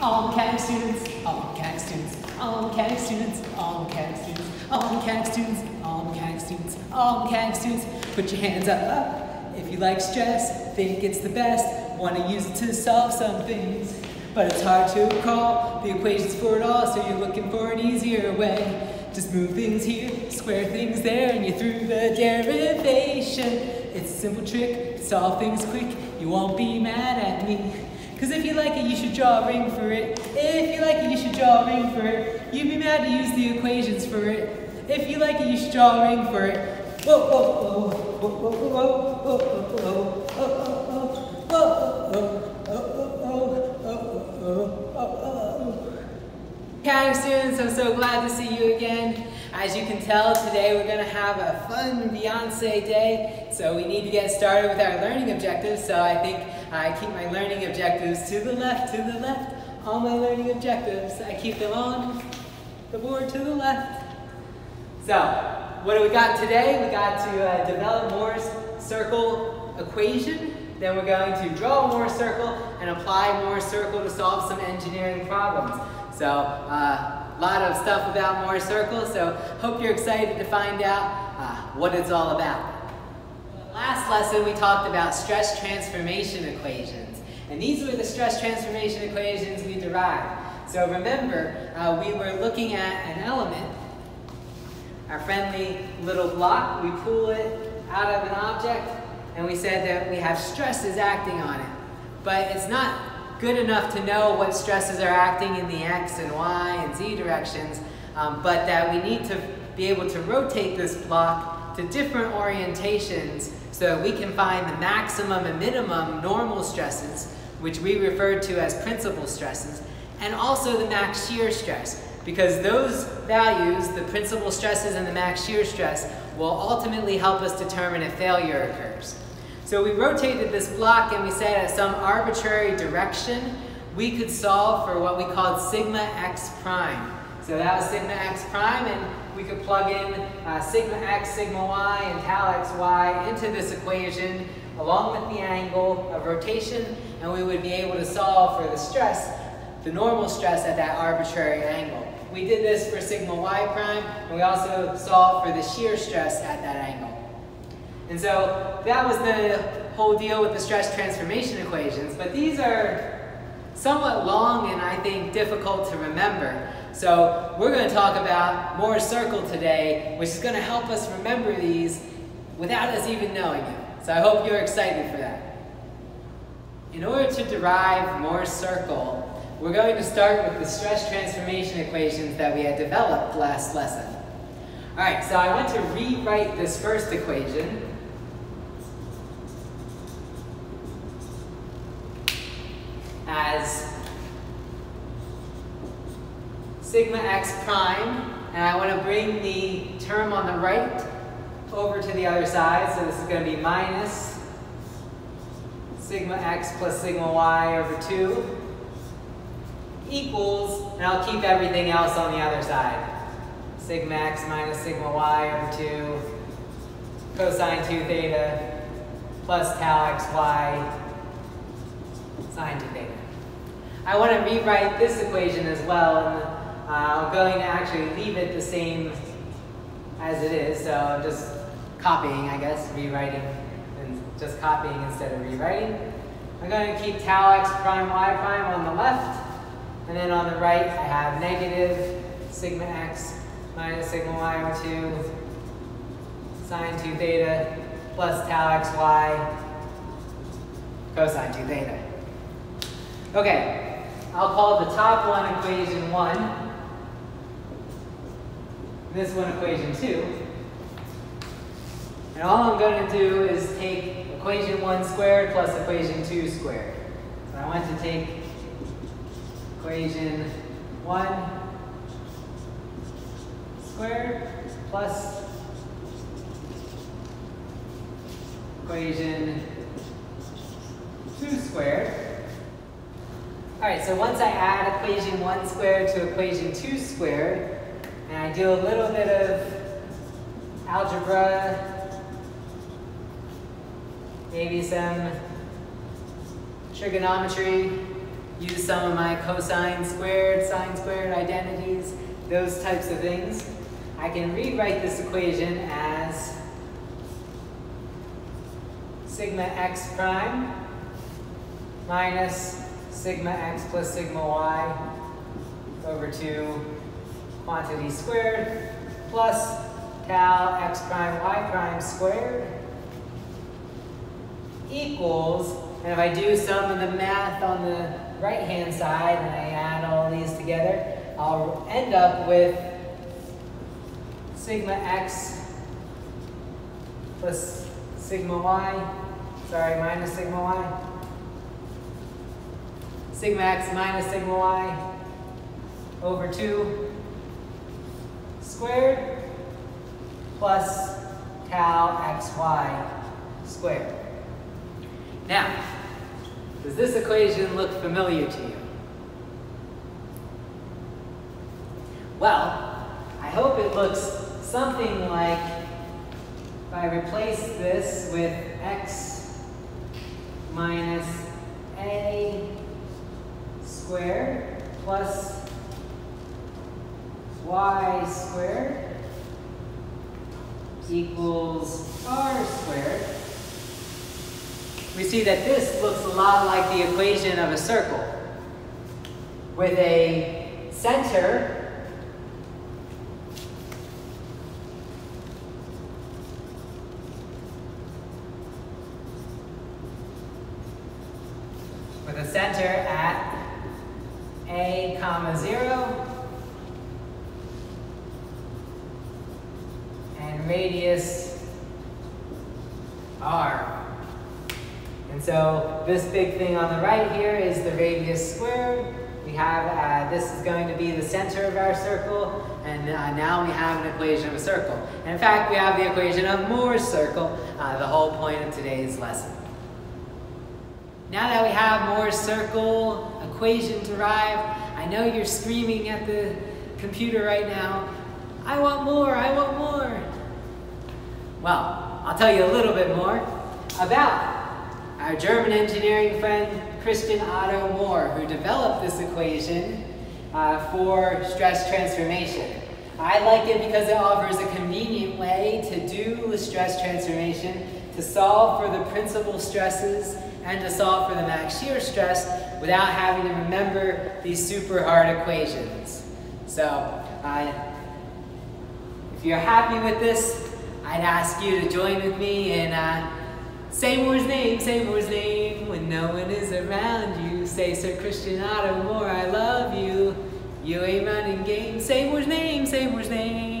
all mechanics students, all mechanics students, all mechanics students, all mechanics students, all mechanics students, all mechanics students, all mechanics students. Put your hands up, up. If you like stress, think it's the best, want to use it to solve some things. But it's hard to recall the equations for it all, so you're looking for an easier way. Just move things here, square things there, and you're through the derivation. It's a simple trick, solve things quick, you won't be mad at me. Cause if you like it, you should draw a ring for it. If you like it, you should draw a ring for it. You'd be mad to use the equations for it. If you like it, you should draw a ring for it. Whoa, whoa, whoa, whoa, whoa, whoa, whoa, whoa, whoa, whoa, whoa, Counting students, I'm so glad to see you again. As you can tell, today we're gonna have a fun Beyonce day, so we need to get started with our learning objectives, so I think I keep my learning objectives to the left, to the left, all my learning objectives, I keep them on the board to the left. So, what do we got today? We got to uh, develop Mohr's circle equation, then we're going to draw a Mohr circle and apply Mohr's circle to solve some engineering problems. So uh, a lot of stuff about Mohr's circle, so hope you're excited to find out uh, what it's all about. Last lesson we talked about stress transformation equations. And these were the stress transformation equations we derived. So remember, uh, we were looking at an element, our friendly little block, we pull it out of an object, and we said that we have stresses acting on it. But it's not good enough to know what stresses are acting in the x and y and z directions, um, but that we need to be able to rotate this block to different orientations so that we can find the maximum and minimum normal stresses, which we refer to as principal stresses, and also the max shear stress, because those values, the principal stresses and the max shear stress, will ultimately help us determine if failure occurs. So we rotated this block and we said at some arbitrary direction, we could solve for what we called sigma x prime. So that was sigma x prime and we could plug in uh, sigma x, sigma y, and tau xy into this equation along with the angle of rotation and we would be able to solve for the stress, the normal stress at that arbitrary angle. We did this for sigma y prime and we also solved for the shear stress at that angle. And so that was the whole deal with the stress transformation equations, but these are somewhat long and I think difficult to remember. So we're going to talk about Mohr circle today, which is going to help us remember these without us even knowing it. So I hope you're excited for that. In order to derive Mohr circle, we're going to start with the stress transformation equations that we had developed last lesson. All right, so I want to rewrite this first equation as sigma x prime, and I want to bring the term on the right over to the other side, so this is going to be minus sigma x plus sigma y over 2 equals, and I'll keep everything else on the other side. Sigma x minus sigma y over 2 cosine 2 theta plus tau xy sine 2 theta. I want to rewrite this equation as well, uh, I'm going to actually leave it the same as it is, so I'm just copying, I guess, rewriting, and just copying instead of rewriting. I'm going to keep tau x prime y prime on the left, and then on the right I have negative sigma x minus sigma y over 2 sine 2 theta plus tau xy cosine 2 theta. Okay, I'll call the top one equation 1, this one equation 2. And all I'm going to do is take equation 1 squared plus equation 2 squared. So I want to take equation 1 squared plus equation 2 squared. All right, so once I add equation 1 squared to equation 2 squared, do a little bit of algebra, maybe some trigonometry, use some of my cosine squared, sine squared identities, those types of things, I can rewrite this equation as sigma x prime minus sigma x plus sigma y over 2 quantity squared plus tau x prime y prime squared equals, and if I do some of the math on the right-hand side and I add all these together, I'll end up with sigma x plus sigma y, sorry, minus sigma y. Sigma x minus sigma y over 2 squared plus tau xy squared. Now, does this equation look familiar to you? Well, I hope it looks something like if I replace this with x minus a squared plus y squared equals r squared, we see that this looks a lot like the equation of a circle with a center with a center at a comma 0 and radius r. And so this big thing on the right here is the radius squared. We have, uh, this is going to be the center of our circle, and uh, now we have an equation of a circle. And in fact, we have the equation of Mohr's circle, uh, the whole point of today's lesson. Now that we have Mohr's circle equation derived, I know you're screaming at the computer right now, I want more, I want more. Well, I'll tell you a little bit more about our German engineering friend Christian Otto Mohr, who developed this equation uh, for stress transformation. I like it because it offers a convenient way to do the stress transformation, to solve for the principal stresses, and to solve for the max shear stress without having to remember these super hard equations. So, uh, if you're happy with this, I'd ask you to join with me and uh, say Mohr's name, say Mohr's name when no one is around you. Say Sir Christian Otto Mohr, I love you. You ain't running game, say Mohr's name, say Mohr's name.